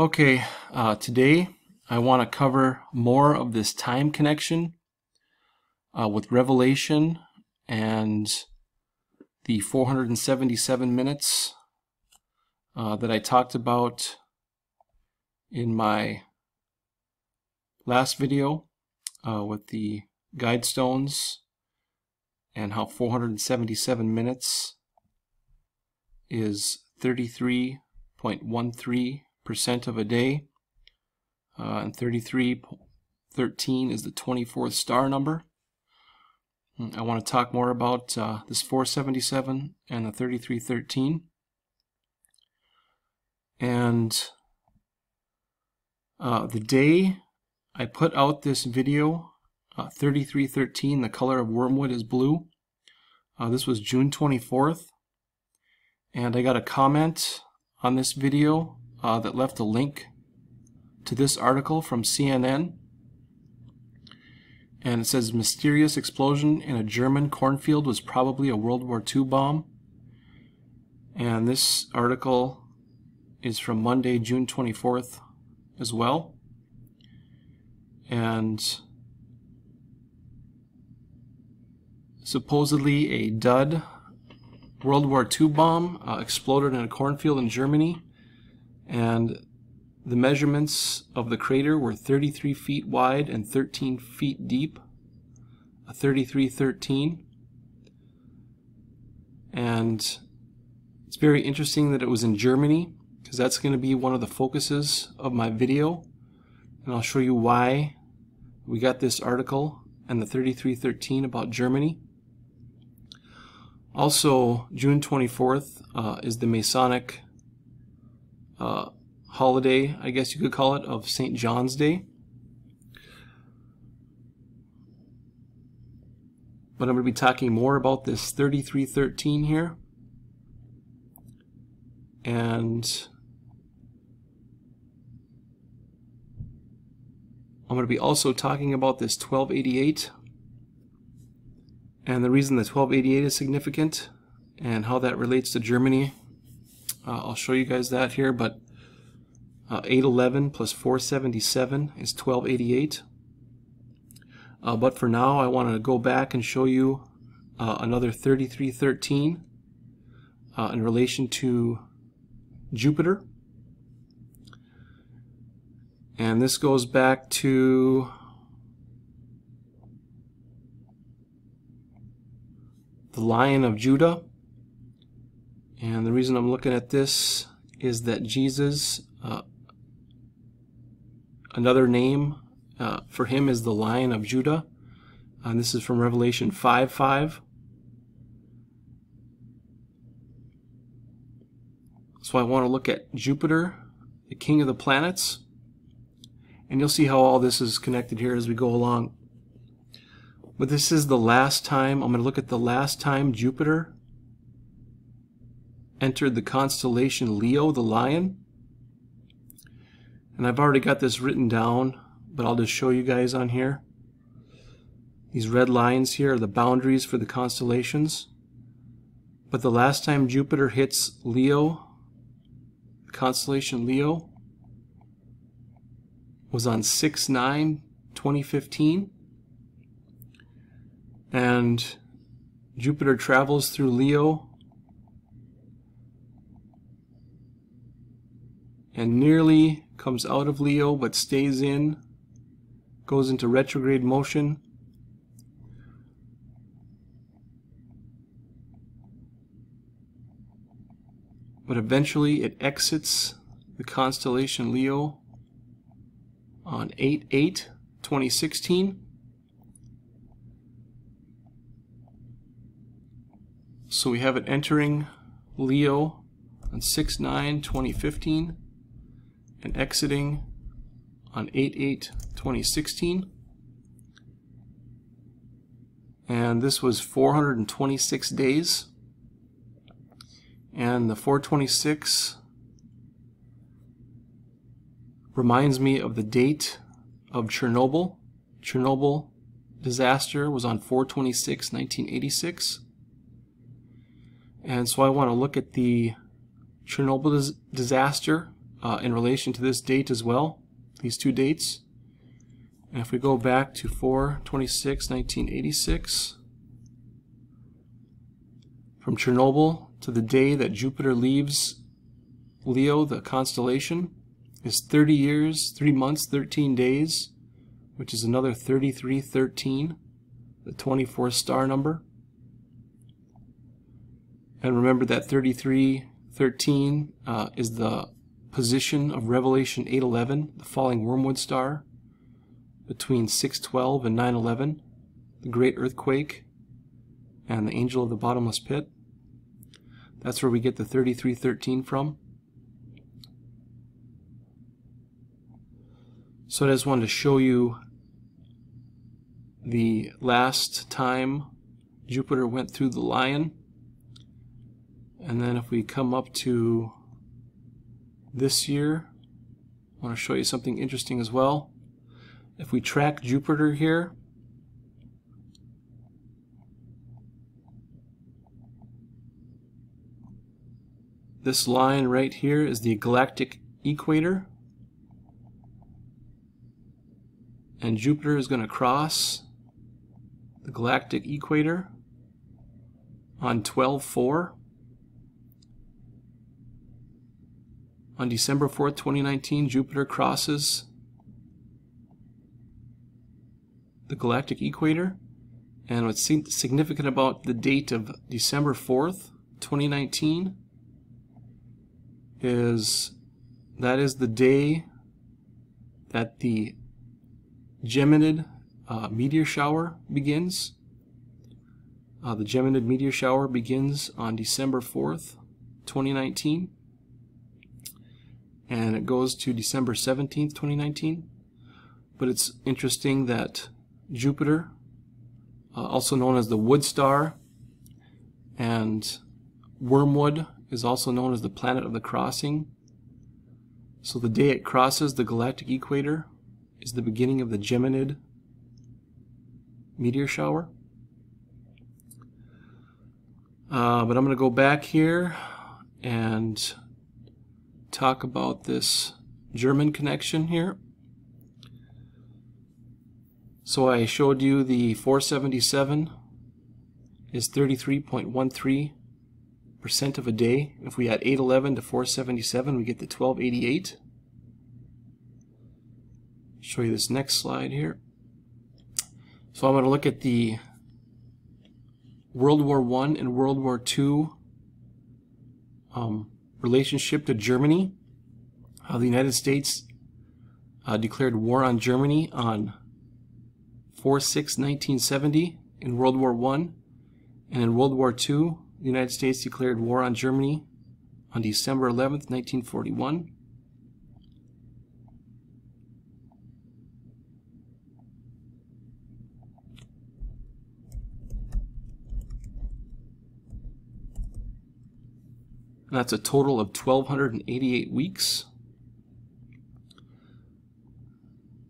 Okay, uh, today I want to cover more of this time connection uh, with Revelation and the 477 minutes uh, that I talked about in my last video uh, with the guide stones and how 477 minutes is 33.13 percent of a day. Uh, and 3313 is the 24th star number. Hmm, I want to talk more about uh, this 477 and the 3313. And uh, the day I put out this video, uh, 3313, the color of wormwood is blue. Uh, this was June 24th. And I got a comment on this video uh, that left a link to this article from CNN. And it says mysterious explosion in a German cornfield was probably a World War II bomb. And this article is from Monday, June 24th as well. And supposedly a dud World War II bomb uh, exploded in a cornfield in Germany and the measurements of the crater were 33 feet wide and 13 feet deep, a 3313. And it's very interesting that it was in Germany because that's going to be one of the focuses of my video. And I'll show you why we got this article and the 3313 about Germany. Also, June 24th uh, is the Masonic uh, holiday, I guess you could call it, of St. John's Day. But I'm going to be talking more about this 3313 here. And I'm going to be also talking about this 1288 and the reason the 1288 is significant and how that relates to Germany uh, I'll show you guys that here, but uh, 811 plus 477 is 1288. Uh, but for now, I want to go back and show you uh, another 3313 uh, in relation to Jupiter. And this goes back to the Lion of Judah. And the reason I'm looking at this is that Jesus, uh, another name uh, for him is the Lion of Judah. And this is from Revelation 5 5. So I want to look at Jupiter, the king of the planets. And you'll see how all this is connected here as we go along. But this is the last time, I'm going to look at the last time Jupiter entered the constellation Leo, the lion. And I've already got this written down, but I'll just show you guys on here. These red lines here are the boundaries for the constellations. But the last time Jupiter hits Leo, the constellation Leo, was on 6-9-2015. And Jupiter travels through Leo and nearly comes out of Leo but stays in, goes into retrograde motion. But eventually it exits the constellation Leo on 8-8, 2016. So we have it entering Leo on 6-9, 2015 and exiting on 8-8-2016. And this was 426 days. And the 426 reminds me of the date of Chernobyl. Chernobyl disaster was on 426 1986 and so I want to look at the Chernobyl dis disaster uh, in relation to this date as well, these two dates. And if we go back to 426 1986, from Chernobyl to the day that Jupiter leaves Leo, the constellation, is 30 years, 3 months, 13 days, which is another 3313, the 24th star number. And remember that 3313 uh, is the position of Revelation 811, the falling wormwood star, between 612 and 911, the great earthquake, and the angel of the bottomless pit. That's where we get the 3313 from. So I just wanted to show you the last time Jupiter went through the lion. And then if we come up to this year, I want to show you something interesting as well. If we track Jupiter here, this line right here is the galactic equator. And Jupiter is going to cross the galactic equator on 12-4. On December 4th, 2019, Jupiter crosses the galactic equator. And what's significant about the date of December 4th, 2019 is that is the day that the Geminid uh, meteor shower begins. Uh, the Geminid meteor shower begins on December 4th, 2019 and it goes to December 17th, 2019. But it's interesting that Jupiter, uh, also known as the Wood Star, and Wormwood is also known as the planet of the crossing. So the day it crosses the galactic equator is the beginning of the Geminid meteor shower. Uh, but I'm going to go back here and talk about this German connection here. So I showed you the 477 is 33.13% of a day. If we add 811 to 477, we get the 1288. Show you this next slide here. So I'm going to look at the World War One and World War Two um, relationship to Germany. Uh, the United States uh, declared war on Germany on 4-6-1970 in World War I. And in World War II, the United States declared war on Germany on December 11, 1941. And that's a total of 1,288 weeks.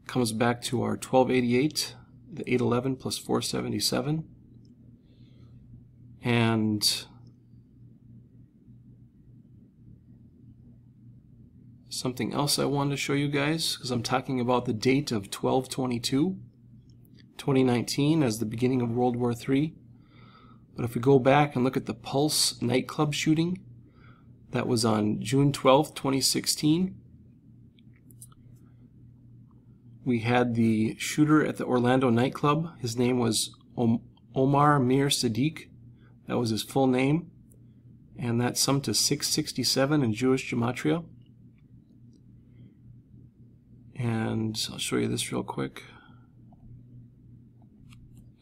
Comes back to our 1288, the 811 plus 477. And something else I wanted to show you guys, because I'm talking about the date of 1222, 2019 as the beginning of World War III. But if we go back and look at the Pulse nightclub shooting, that was on June 12th, 2016. We had the shooter at the Orlando nightclub. His name was Omar Mir Seddique. That was his full name. And that summed to 667 in Jewish gematria. And I'll show you this real quick.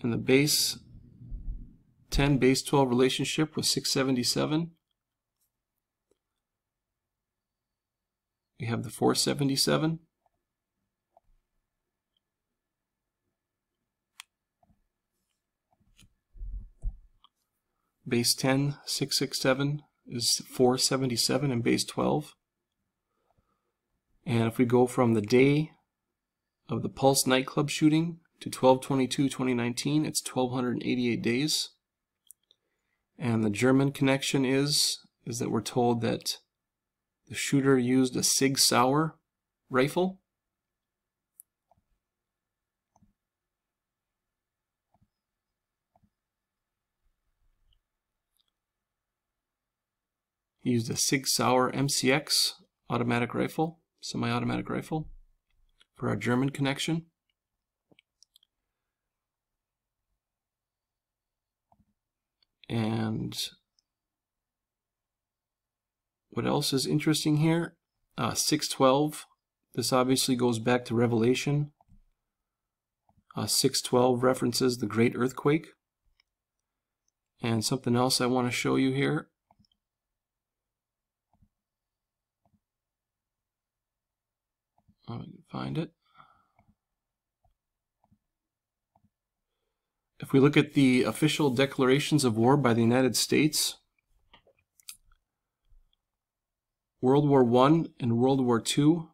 In the base 10 base 12 relationship was 677. We have the 477. Base 10, 667 is 477 and base 12. And if we go from the day of the Pulse nightclub shooting to 12-22-2019, it's 1288 days. And the German connection is, is that we're told that The shooter used a Sig Sauer rifle. He used a Sig Sauer MCX automatic rifle, semi-automatic rifle, for our German connection. And what else is interesting here? Uh, 612. This obviously goes back to Revelation. Uh, 612 references the great earthquake. And something else I want to show you here. Let me find it. If we look at the official declarations of war by the United States, World War I and World War II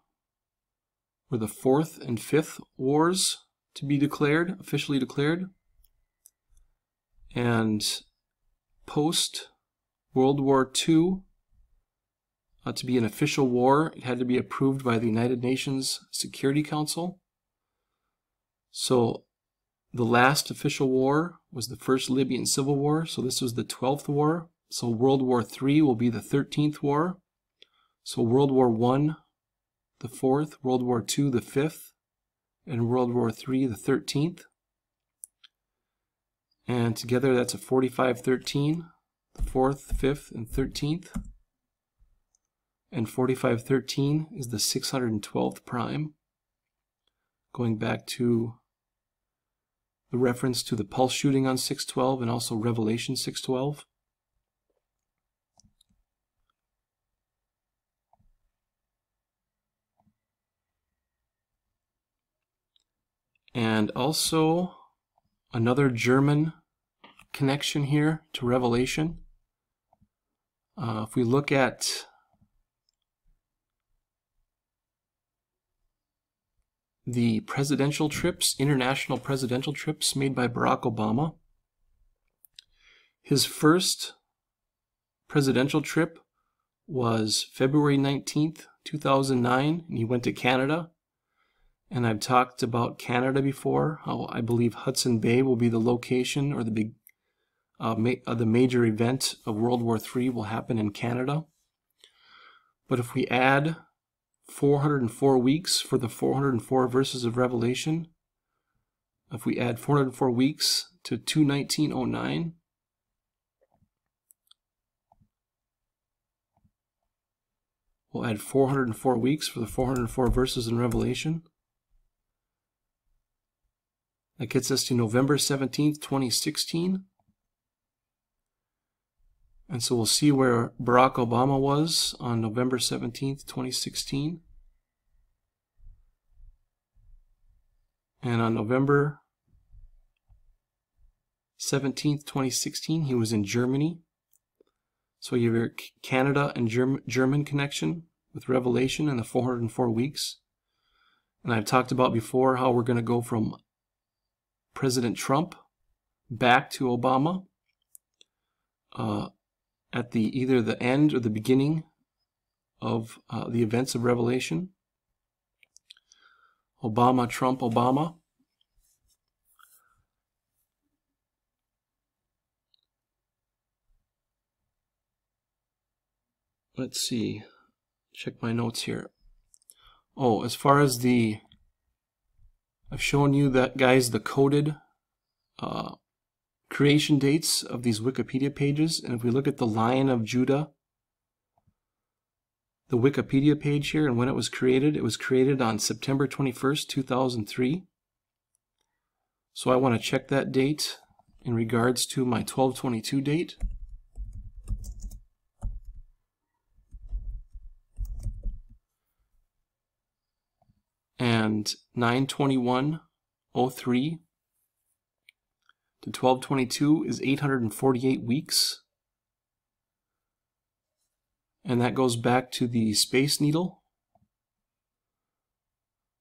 were the fourth and fifth wars to be declared, officially declared. And post World War II, uh, to be an official war, it had to be approved by the United Nations Security Council. So the last official war was the First Libyan Civil War, so this was the 12th war. So World War III will be the 13th war. So World War I, the fourth, World War II, the fifth, and World War III, the 13th. And together that's a 4513, the fourth, fifth, and 13th. And 4513 is the 612th prime, going back to the reference to the pulse shooting on 612 and also Revelation 612. And also another German connection here to Revelation. Uh, if we look at the presidential trips, international presidential trips made by Barack Obama, his first presidential trip was February 19th, 2009, and he went to Canada and I've talked about Canada before, how I believe Hudson Bay will be the location or the big, uh, ma uh, the major event of World War III will happen in Canada. But if we add 404 weeks for the 404 verses of Revelation, if we add 404 weeks to 21909, we'll add 404 weeks for the 404 verses in Revelation. That gets us to November 17th, 2016. And so we'll see where Barack Obama was on November 17th, 2016. And on November 17th, 2016, he was in Germany. So you have your Canada and Germ German connection with Revelation and the 404 weeks. And I've talked about before how we're going to go from President Trump back to Obama uh, at the either the end or the beginning of uh, the events of Revelation. Obama, Trump, Obama. Let's see. Check my notes here. Oh, as far as the I've shown you that, guys, the coded uh, creation dates of these Wikipedia pages. And if we look at the Lion of Judah, the Wikipedia page here and when it was created, it was created on September 21st, 2003. So I want to check that date in regards to my 1222 date. And 921.03 to 1222 is 848 weeks. And that goes back to the Space Needle.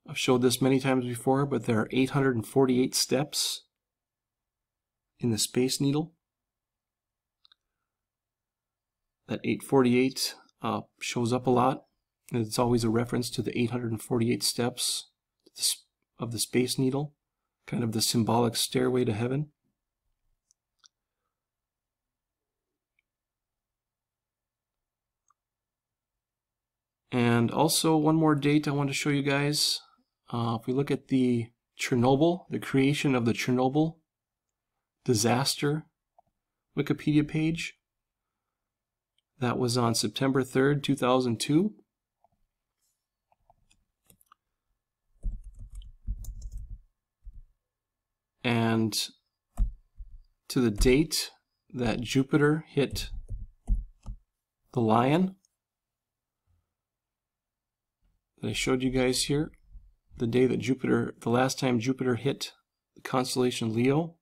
I've showed this many times before, but there are 848 steps in the Space Needle. That 848 uh, shows up a lot. It's always a reference to the 848 steps of the Space Needle, kind of the symbolic stairway to heaven. And also one more date I want to show you guys. Uh, if we look at the Chernobyl, the creation of the Chernobyl disaster Wikipedia page, that was on September 3rd, 2002. And to the date that Jupiter hit the lion that I showed you guys here, the day that Jupiter, the last time Jupiter hit the constellation Leo,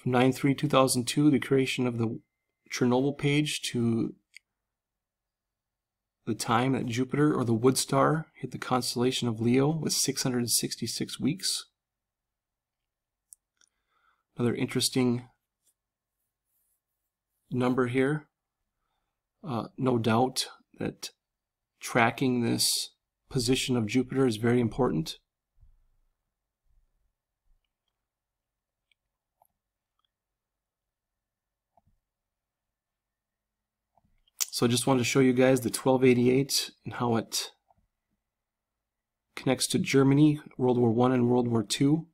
from 9-3-2002, the creation of the Chernobyl page to the time that Jupiter or the Wood Star hit the constellation of Leo was 666 weeks. Another interesting number here. Uh, no doubt that tracking this position of Jupiter is very important. So I just wanted to show you guys the 1288 and how it connects to Germany, World War One and World War Two.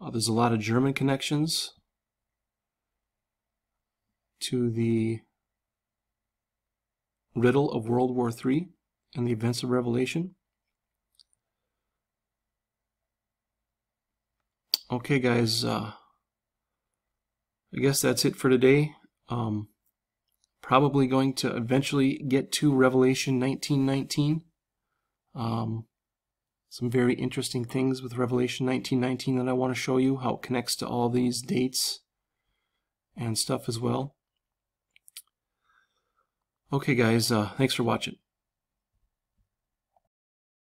Uh, there's a lot of German connections to the riddle of World War III and the events of Revelation. Okay, guys, uh, I guess that's it for today. Um, probably going to eventually get to Revelation 1919. Um, some very interesting things with Revelation 1919 that I want to show you, how it connects to all these dates and stuff as well. Okay guys, uh, thanks for watching.